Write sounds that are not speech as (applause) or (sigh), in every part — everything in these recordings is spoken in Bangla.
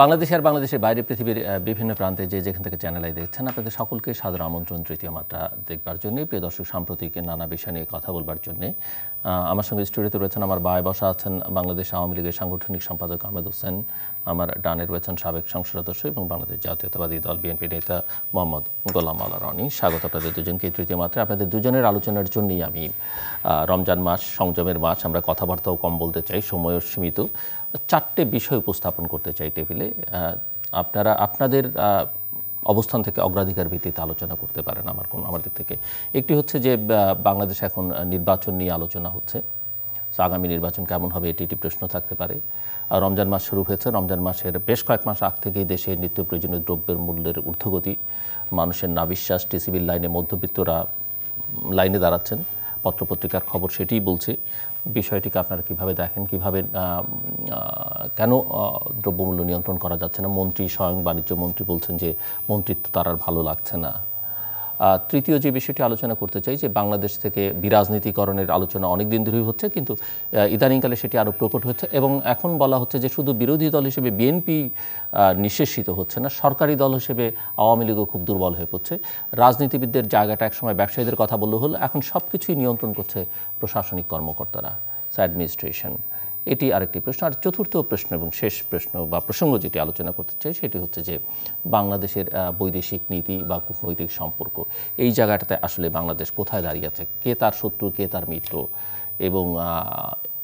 বাংলাদেশ আর বাংলাদেশের বাইরে পৃথিবীর বিভিন্ন প্রান্তে যে যেখান থেকে চ্যানেলাই দেখছেন আপনাদের সকলকে সাদর আমন্ত্রণ, তৃতীয় মাত্রা দেখবার জন্য, প্রিয় দর্শক, সাম্প্রতিক নানা বিষয় নিয়ে কথা বলবার জন্য। আমার সঙ্গে স্টুডিওতে রয়েছেন আমার বায় বসা আছেন বাংলাদেশ আওয়ামী লীগের সাংগঠনিক সম্পাদক আহমেদ হোসেন, আমার ডানে রয়েছেন সাবেক সংসদ সদস্য এবং বাংলাদেশ জাতীয়তাবাদী দল বিএনপি নেতা মোহাম্মদ গোলাম মাওলা রনি। স্বাগত আপনাদের দুজনকে, তৃতীয় মাত্রায় আপনাদের দুজনের আলোচনার জন্যই আমি রমজান মাস, সংযমের মাস, আমরা কথাবার্তাও কম বলতে চাই, সময়ও সীমিত। চারটে বিষয় উপস্থাপন করতে চাই টেবিলে। আহ, আপনারা আপনাদের অবস্থান থেকে অগ্রাধিকার ভিত্তিতে আলোচনা করতে পারেন আমার কোন আমার দিক থেকে। একটি হচ্ছে যে বাংলাদেশ এখন নির্বাচন নিয়ে আলোচনা হচ্ছে। আগামী নির্বাচন কেমন হবে এটি একটি প্রশ্ন থাকতে পারে। আর রমজান মাস শুরু হয়েছে। রমজান মাসের বেশ কয়েক মাস আগ থেকেই দেশে নিত্য প্রয়োজনীয় দ্রব্যের মূল্যের ঊর্ধ্বগতি মানুষের নাবিশ্বাস টিসিবির লাইনে মধ্যবিত্তরা লাইনে দাঁড়াচ্ছেন। পত্রপত্রিকার খবর সেটিই বলছে। বিষয়টিকে আপনারা কীভাবে দেখেন, কীভাবে কেন দ্রব্যমূল্য নিয়ন্ত্রণ করা যাচ্ছে না? মন্ত্রী, স্বয়ং বাণিজ্য মন্ত্রী বলছেন যে মন্ত্রিত্ব তার আর ভালো লাগছে না। তৃতীয় যে বিষয়টি আলোচনা করতে চাই, যে বাংলাদেশ থেকে বিরাজনীতিকরণের আলোচনা অনেক দিন ধরেই হচ্ছে, কিন্তু ইদানিংকালে সেটি আরও প্রকট হচ্ছে এবং এখন বলা হচ্ছে যে শুধু বিরোধী দল হিসেবে বিএনপি নিঃশেষিত হচ্ছে না, সরকারি দল হিসেবে আওয়ামী লীগও খুব দুর্বল হয়ে পড়ছে। রাজনীতিবিদদের জায়গাটা একসময় ব্যবসায়ীদের কথা বললে হলো, এখন সব কিছুই নিয়ন্ত্রণ করছে প্রশাসনিক কর্মকর্তারা অ্যাডমিনিস্ট্রেশন এটি আরেকটি প্রশ্ন। আর চতুর্থ প্রশ্ন এবং শেষ প্রশ্ন বা প্রসঙ্গ যেটি আলোচনা করতে চাই সেটি হচ্ছে যে বাংলাদেশের বৈদেশিক নীতি বা কূটনৈতিক সম্পর্ক এই জায়গাটাতে আসলে বাংলাদেশ কোথায় দাঁড়িয়ে আছে? কে তার শত্রু কে তার মিত্র? এবং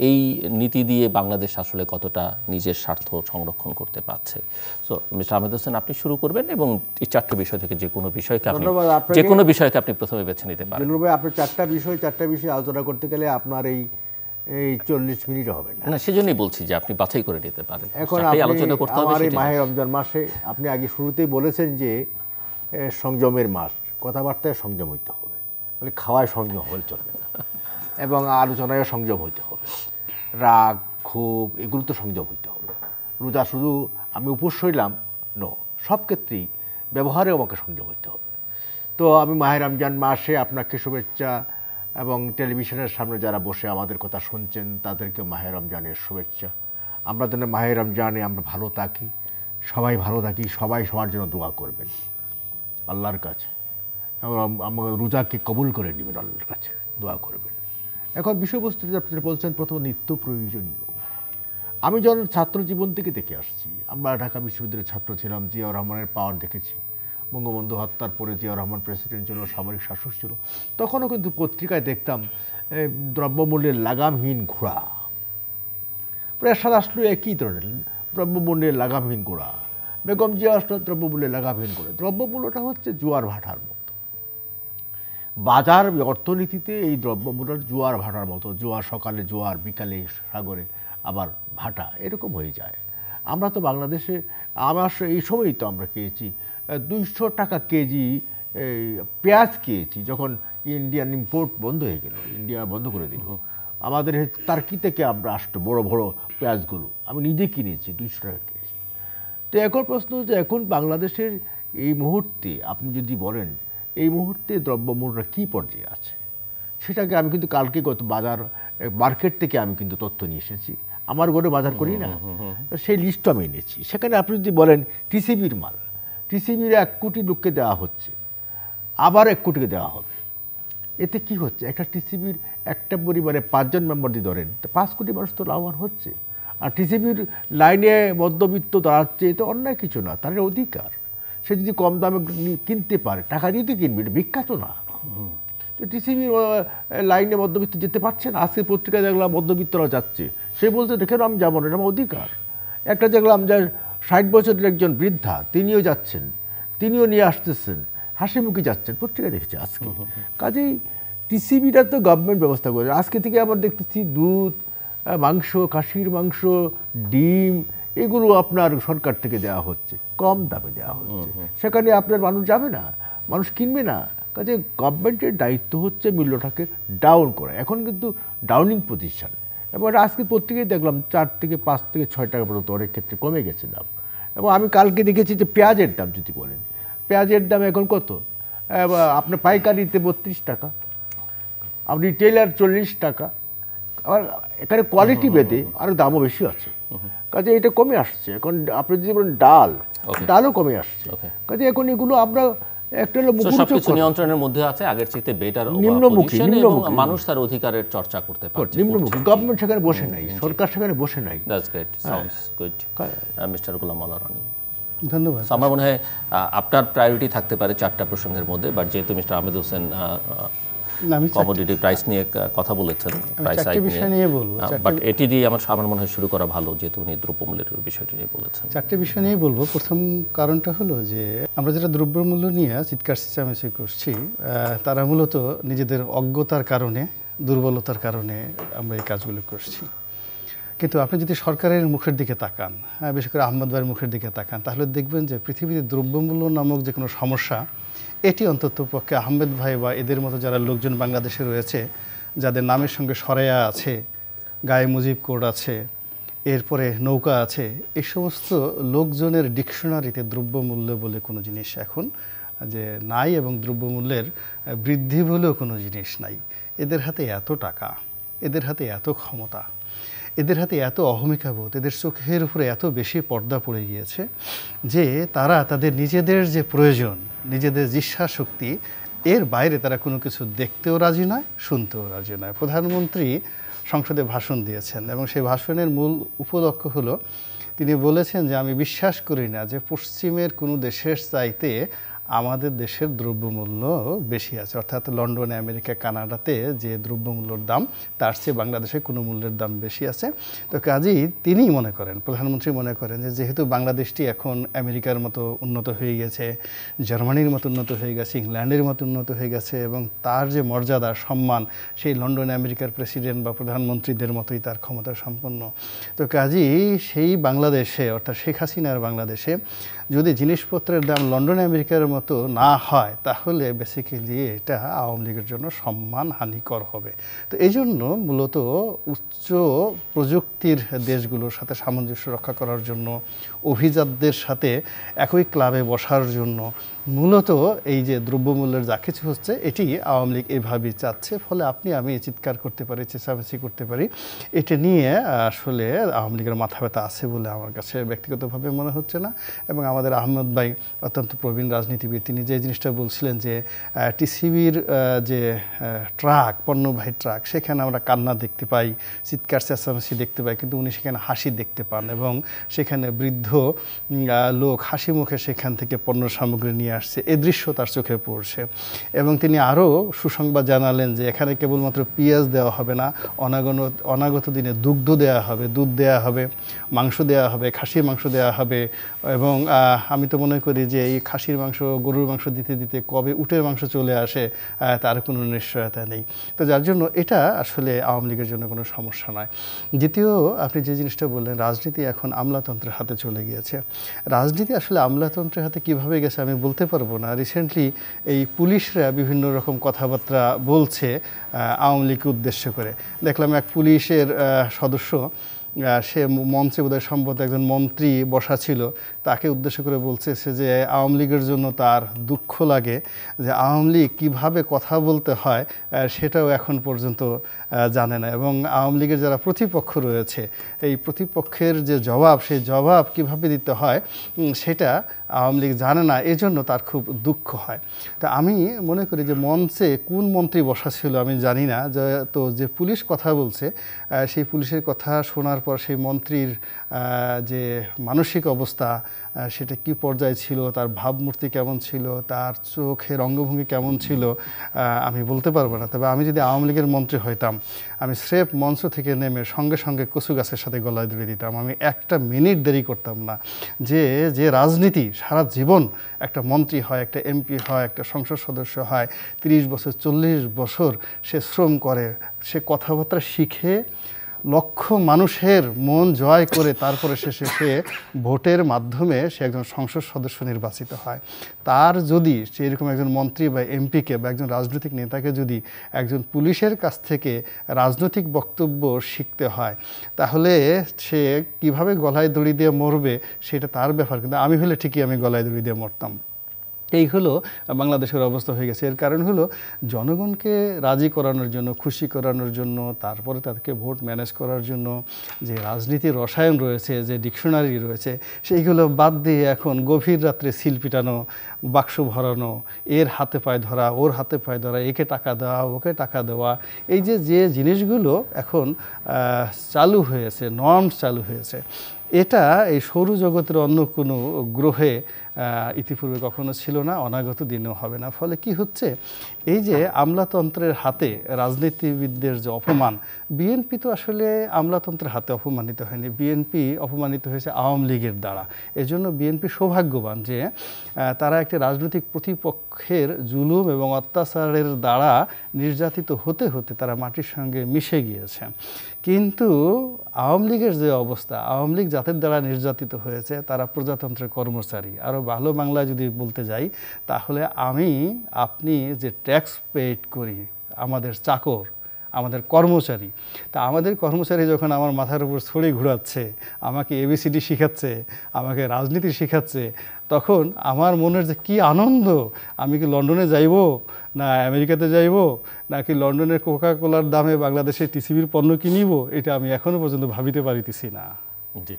এই নীতি দিয়ে বাংলাদেশ আসলে কতটা নিজের স্বার্থ সংরক্ষণ করতে পারছে? সো মিস্টার আহমেদ হোসেন আপনি শুরু করবেন এবং এই চারটি বিষয় থেকে যে কোনো বিষয়কে আপনি যে কোনো বিষয়কে আপনি প্রথমে বেছে নিতে পারেন। আপনার চারটা বিষয় চারটা বিষয় আলোচনা করতে গেলে আপনার এই এই চল্লিশ মিনিট হবে না। না সেজন্যই বলছি যে আপনি বাছাই করে নিতে পারেন। এখন আলোচনা করতে হবে আমার এই মাহে রমজান মাসে আপনি আগে শুরুতেই বলেছেন যে সংযমের মাস কথাবার্তায় সংযম হইতে হবে। মানে খাওয়ায় সংযম হলে চলবে না। (laughs) এবং আলোচনায় সংযম হইতে হবে। রাগ ক্ষোভ এগুলো তো সংযম হইতে হবে। রোজা শুধু আমি উপোস হইলাম নো সব ক্ষেত্রেই ব্যবহারে আমাকে সংযম হইতে হবে। তো আমি মাহে রমজান মাসে আপনাকে শুভেচ্ছা এবং টেলিভিশনের সামনে যারা বসে আমাদের কথা শুনছেন তাদেরকে মাহে রমজানের শুভেচ্ছা। আমরা যেন মাহে রমজানে আমরা ভালো থাকি, সবাই ভালো থাকি, সবাই সবার জন্য দোয়া করবেন আল্লাহর কাছে। আমাদের রোজাকে কবুল করে নেবেন আল্লাহর কাছে, দোয়া করবেন। এখন বিষয়বস্তু আপনি বলছেন, প্রথম নিত্য প্রয়োজনীয়। আমি যখন ছাত্র জীবন থেকে দেখে আসছি, আমরা ঢাকা বিশ্ববিদ্যালয়ের ছাত্র ছিলাম, জিয়াউর রহমানের পাওয়ার দেখেছি। বঙ্গবন্ধু হত্যার পরে জিয়া রহমান প্রেসিডেন্ট ছিল, সামরিক শাসক ছিল, তখনও কিন্তু পত্রিকায় দেখতাম দ্রব্যমূল্যের লাগামহীন ঘোড়া। প্রায় সাদা আসলো একই ধরনের, দ্রব্যমূল্যের লাগামহীন ঘোড়া। বেগম জিয়া আসলো দ্রব্যমূল্যের লাগামহীন ঘোড়া। দ্রব্যমূল্যটা হচ্ছে জোয়ার ভাটার মতো। বাজার, অর্থনীতিতে এই দ্রব্যমূল্যের জোয়ার ভাটার মতো জোয়ার সকালে জোয়ার, বিকালে সাগরে আবার ভাটা, এরকম হয়ে যায়। আমরা তো বাংলাদেশে, আমার এই সময়ই তো আমরা খেয়েছি দুইশো টাকা কেজি এই পেঁয়াজ খেয়েছি যখন ইন্ডিয়ান ইম্পোর্ট বন্ধ হয়ে গেল ইন্ডিয়া বন্ধ করে দিল। আমাদের তার্কি থেকে আমরা আসতো বড় বড় পেঁয়াজগুলো। আমি নিজে কিনেছি দুইশো টাকা কেজি। তো এখন প্রশ্ন হচ্ছে এখন বাংলাদেশের এই মুহূর্তে আপনি যদি বলেন এই মুহূর্তে দ্রব্যমূল্যটা কী পর্যায়ে আছে? সেটাকে আমি কিন্তু কালকে গত বাজার মার্কেট থেকে আমি কিন্তু তথ্য নিয়ে এসেছি। আমার ঘরে বাজার করি না। সেই লিস্ট আমি এনেছি। সেখানে আপনি যদি বলেন টিসিবির মাল টিসিবির এক কোটি লোককে দেওয়া হচ্ছে। আবার এক কোটিকে দেওয়া হবে। এতে কি হচ্ছে? একটা টিসিবির একটা পরিবারে পাঁচজন মেম্বার দিয়ে ধরেন পাঁচ কোটি মানুষ তো লাভবান হচ্ছে। আর টিসিবির লাইনে মধ্যবিত্ত দাঁড়াচ্ছে এটা অন্যায় কিছু না, তার অধিকার। সে যদি কম দামে কিনতে পারে, টাকা দিয়ে তো কিনবে, এটা বিখ্যাত না। টিসিবির লাইনে মধ্যবিত্ত যেতে পারছে না। আজকে পত্রিকায় দেখলাম মধ্যবিত্তরা যাচ্ছে। সে বলছে, দেখেন, আমি যাব না, এটা আমার অধিকার। একটা দেখলাম যে ষাট বছরের একজন বৃদ্ধা তিনিও যাচ্ছেন তিনিও নিয়ে আসতেছেন হাসি মুখে যাচ্ছেন পত্রিকায় দেখেছি আজকে। কাজেই টিসিবিটা তো গভর্নমেন্ট ব্যবস্থা করে আজকে থেকে আবার দেখতেছি দুধ মাংস খাসির মাংস ডিম এগুলো আপনার সরকার থেকে দেওয়া হচ্ছে কম দামে দেওয়া হচ্ছে। সেখানে আপনার মানুষ যাবে না মানুষ কিনবে না। কাজে গভর্নমেন্টের দায়িত্ব হচ্ছে মূল্যটাকে ডাউন করা। এখন কিন্তু ডাউনিং পজিশন এবার আজকে পত্রিকায় দেখলাম চার থেকে পাঁচ থেকে ছয় টাকা পর্যন্ত অনেক ক্ষেত্রে কমে গেছে দাম। এবং আমি কালকে দেখেছি যে পেঁয়াজের দাম যদি বলেন পেঁয়াজের দাম এখন কত? আপনার পাইকারিতে বত্রিশ টাকা আপনি টেলার চল্লিশ টাকা আবার এখানে কোয়ালিটি বেদে আরও দামও বেশি আছে। কাজে এটা কমে আসছে। এখন আপনি যদি বলেন ডাল. ডালও কমে আসছে. কাজে এখন এগুলো আমরা একটা হলো সবকিছু নিয়ন্ত্রণের মধ্যে আছে আগের চেয়ে বেটার নিম্নমুখী, নিম্নমুখী। মানুষ তার অধিকারের চর্চা করতে পারছে নিম্নমুখী গভর্নমেন্ট সেখানে বসে নাই সরকার সেখানে বসে নাই। That's great. Sounds good mister Golam Rani ধন্যবাদ। আমার মনে হয় আপনার প্রায়োরিটি থাকতে পারে চারটা প্রসঙ্গের মধ্যে বাট যেহেতু mister Ahmed Hossain commodity price নিয়ে কথা বলেছেন প্রাইস বিষয় নিয়ে। বলব। বাট এটি দিয়ে আমার আমার মনে হয় শুরু করা ভালো যেহেতু উনি দ্রব্যমূল্যের বিষয়টি নিয়ে বলেছেন। চারটে বিষয় নিয়ে বলব। প্রথম কারণটা হলো যে আমরা যেটা দ্রব্যমূল্য নিয়ে চিৎকার চেঁচামেচি করছি তারা মূলত নিজেদের অজ্ঞতার কারণে দুর্বলতার কারণে আমরা এই কাজগুলো করছি। কিন্তু আপনি যদি সরকারের মুখের দিকে তাকান হ্যাঁ, বিশেষ করে আহমদ ভাইয়ের মুখের দিকে তাকান তাহলে দেখবেন যে পৃথিবীতে দ্রব্যমূল্য নামক যে কোনো সমস্যা এটি অন্তত পক্ষে আহমেদ ভাই বা এদের মতো যারা লোকজন বাংলাদেশে রয়েছে, যাদের নামের সঙ্গে সরেয়া আছে, গায়ে মুজিব কোড আছে, এরপরে নৌকা আছে এই সমস্ত লোকজনের ডিকশনারিতে দ্রব্যমূল্য বলে কোনো জিনিস এখন, যে নাই এবং দ্রব্যমূল্যের বৃদ্ধি বলেও কোনো জিনিস নাই। এদের হাতে এত টাকা, এদের হাতে এত ক্ষমতা, এদের হাতে এত অহমিকা বোধ, এদের চোখের উপরে এত বেশি পর্দা পড়ে গিয়েছে যে তারা তাদের নিজেদের যে প্রয়োজন নিজেদের জিজ্ঞা শক্তি এর বাইরে তারা কোনো কিছু দেখতেও রাজি নয়, শুনতেও রাজি নয়। প্রধানমন্ত্রী সংসদে ভাষণ দিয়েছেন এবং সেই ভাষণের মূল উপলক্ষ হলো, তিনি বলেছেন যে, আমি বিশ্বাস করি না যে পশ্চিমের কোনো দেশের চাইতে আমাদের দেশের দ্রব্যমূল্য বেশি আছে। অর্থাৎ লন্ডনে, আমেরিকা, কানাডাতে যে দ্রব্যমূল্যর দাম, তার চেয়ে বাংলাদেশে কোনো মূল্যের দাম বেশি আছে। তো কাজেই তিনি মনে করেন, প্রধানমন্ত্রী মনে করেন যে যেহেতু বাংলাদেশটি এখন আমেরিকার মতো উন্নত হয়ে গেছে, জার্মানির মতো উন্নত হয়ে গেছে, ইংল্যান্ডের মতো উন্নত হয়ে গেছে এবং তার যে মর্যাদা, সম্মান, সেই লন্ডনে আমেরিকার প্রেসিডেন্ট বা প্রধানমন্ত্রীদের মতোই তার ক্ষমতা সম্পন্ন। তো কাজেই সেই বাংলাদেশে, অর্থাৎ শেখ হাসিনার বাংলাদেশে যদি জিনিসপত্রের দাম লন্ডন, আমেরিকার মতো না হয়, তাহলে বেসিক্যালি এটা আওয়ামী লীগের জন্য সম্মান হানিকর হবে। তো এই জন্য মূলত উচ্চ প্রযুক্তির দেশগুলোর সাথে সামঞ্জস্য রক্ষা করার জন্য অভিজাতদের সাথে একই ক্লাবে বসার জন্য। মূলত এই যে দ্রব্যমূল্যের যা কিছু হচ্ছে, এটি আওয়ামী লীগ এভাবেই চাচ্ছে, ফলে আপনি, আমি চিৎকার করতে পারি, চেঁচামেচি করতে পারি। এটা নিয়ে আসলে আওয়ামী লীগের মাথা ব্যথা আছে বলে আমার কাছে ব্যক্তিগতভাবে মনে হচ্ছে না। এবং আমাদের আহমদ ভাই অত্যন্ত প্রবীণ রাজনীতিবিদ, তিনি যে জিনিসটা বলছিলেন যে টিসিবির যে ট্রাক, পণ্যবাহী ট্রাক, সেখানে আমরা কান্না দেখতে পাই, চিৎকার, চেঁচামেচি দেখতে পাই, কিন্তু উনি সেখানে হাসি দেখতে পান এবং সেখানে বৃদ্ধ লোক হাসি মুখে সেখান থেকে পণ্য সামগ্রী নিয়ে আসছে। এ দৃশ্য তার চোখে পড়ছে। এবং তিনি আরও সুসংবাদ জানালেন যে এখানে কেবলমাত্র পেঁয়াজ দেওয়া হবে না অনাগত অনাগত দিনে দুগ্ধ দেওয়া হবে, দুধ দেওয়া হবে, মাংস দেওয়া হবে, খাসির মাংস দেওয়া হবে। এবং আমি তো মনে করি যে এই খাসির মাংস, গরুর মাংস দিতে দিতে কবে উটের মাংস চলে আসে তার কোনো নিশ্চয়তা নেই। তো যার জন্য এটা আসলে আওয়ামী লীগের জন্য কোনো সমস্যা নয়। দ্বিতীয়, আপনি যে জিনিসটা বললেন, রাজনীতি এখন আমলাতন্ত্রের হাতে চলে গিয়েছে। রাজনীতি আসলে আমলাতন্ত্রের হাতে কীভাবে গেছে আমি বলতে পারব না। রিসেন্টলি এই পুলিশরা বিভিন্ন রকম কথাবার্তা বলছে আওয়ামী লীগকে উদ্দেশ্য করে। দেখলাম এক পুলিশের সদস্য সে মঞ্চে বোধহয় সম্ভবত একজন মন্ত্রী বসা ছিল, তাকে উদ্দেশ্য করে বলছে সে যে আওয়ামী লীগের জন্য তার দুঃখ লাগে, যে আওয়ামী লীগ কীভাবে কথা বলতে হয় সেটাও এখন পর্যন্ত জানে না। এবং আওয়ামী লীগের যারা প্রতিপক্ষ রয়েছে, এই প্রতিপক্ষের যে জবাব সেই জবাব কীভাবে দিতে হয় সেটা আওয়ামী লীগ জানে না, এজন্য তার খুব দুঃখ হয়। তা আমি মনে করি যে মঞ্চে কোন মন্ত্রী বসা ছিল আমি জানি না, যে তো যে পুলিশ কথা বলছে সেই পুলিশের কথা শোনার পর সেই মন্ত্রীর যে মানসিক অবস্থা সেটা কি পর্যায়ে ছিল, তার ভাবমূর্তি কেমন ছিল, তার চোখের অঙ্গভঙ্গি কেমন ছিল আমি বলতে পারব না। তবে আমি যদি আওয়ামী লীগের মন্ত্রী হইতাম, আমি স্রেফ মঞ্চ থেকে নেমে সঙ্গে সঙ্গে কচু গাছের সাথে গলায় ধরে দিতাম। আমি একটা মিনিট দেরি করতাম না। যে যে রাজনীতি সারা জীবন একটা মন্ত্রী হয়, একটা এমপি হয়, একটা সংসদ সদস্য হয়, তিরিশ বছর, চল্লিশ বছর সে শ্রম করে, সে কথাবার্তা শিখে লক্ষ মানুষের মন জয় করে তারপরে শেষে সে ভোটের মাধ্যমে সে একজন সংসদ সদস্য নির্বাচিত হয়। তার যদি সে এরকম একজন মন্ত্রী বা এমপিকে বা একজন রাজনৈতিক নেতাকে যদি একজন পুলিশের কাছ থেকে রাজনৈতিক বক্তব্য শিখতে হয়, তাহলে সে কীভাবে গলায় দড়ি দিয়ে মরবে সেটা তার ব্যাপার। কিন্তু আমি হলে ঠিকই আমি গলায় দড়ি দিয়ে মরতাম। এই হলো বাংলাদেশের অবস্থা হয়ে গেছে। এর কারণ হলো জনগণকে রাজি করানোর জন্য, খুশি করানোর জন্য, তারপরে তাদেরকে ভোট ম্যানেজ করার জন্য যে রাজনীতির রসায়ন রয়েছে, যে ডিকশনারি রয়েছে, সেইগুলো বাদ দিয়ে এখন গভীর রাত্রে সিল পিটানো, বাক্স ভরানো, এর হাতে পায়ে ধরা, ওর হাতে পায়ে ধরা, একে টাকা দেওয়া, ওকে টাকা দেওয়া, এই যে যে জিনিসগুলো এখন চালু হয়েছে নর্মস চালু হয়েছে, এটা এই সৌরজগতের অন্য কোনো গ্রহে ইতিপূর্বে কখনো ছিল না, অনাগত দিনেও হবে না। ফলে কি হচ্ছে? এই যে আমলাতন্ত্রের হাতে রাজনীতিবিদদের যে অপমান বিএনপি তো আসলে আমলাতন্ত্রের হাতে অপমানিত হয়নি। বিএনপি অপমানিত হয়েছে আওয়ামী লীগের দ্বারা। এজন্য বিএনপি সৌভাগ্যবান যে তারা একটি রাজনৈতিক প্রতিপক্ষের জুলুম এবং অত্যাচারের দ্বারা নির্যাতিত হতে হতে তারা মাটির সঙ্গে মিশে গিয়েছে। কিন্তু আওয়ামী লীগের যে অবস্থা, আওয়ামী লীগ জাতের দ্বারা নির্যাতিত হয়েছে, তারা প্রজাতন্ত্রের কর্মচারী। আরও ভালো বাংলায় যদি বলতে যাই, তাহলে আমি, আপনি যে ট্যাক্স পেড করি, আমাদের চাকর আমাদের কর্মচারী। তা আমাদের কর্মচারী যখন আমার মাথার উপর ছড়ি ঘুরাচ্ছে, আমাকে এবিসিডি শেখাচ্ছে, আমাকে রাজনীতি শেখাচ্ছে, তখন আমার মনের যে কী আনন্দ, আমি কি লন্ডনে যাইব, না আমেরিকাতে যাইব, নাকি লন্ডনের কোকা কোলার দামে বাংলাদেশে টিসিবির পণ্য কিনিব, এটা আমি এখনও পর্যন্ত ভাবিতে পারিতেছি না। জি।